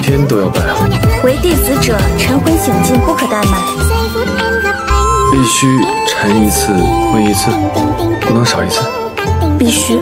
天都要拜啊！为弟子者，晨昏醒尽不可怠慢。必须晨一次，昏一次，不能少一次。必须。